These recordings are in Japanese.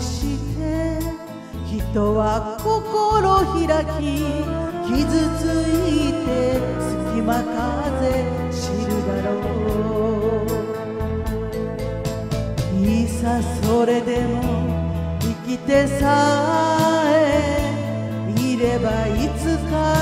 して人は心開き傷ついて隙間風知るだろういさそれでも生きてさえいればいつか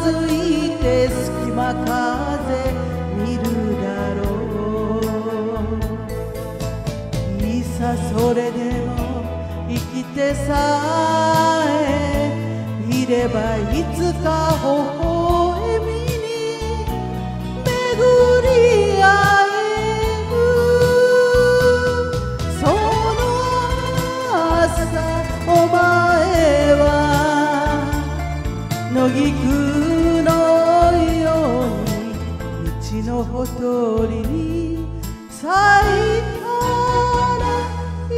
づいて隙間風見るだろう。いさそれでも生きてさ。乃木くのように道のほとりに咲いたらい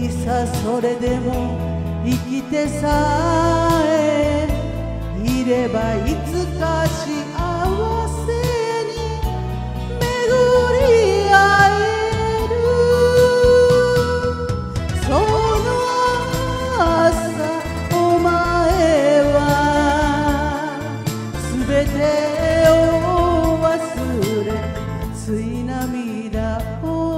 い。いさそれでも生きてさえいればいつか幸 vida. Oh.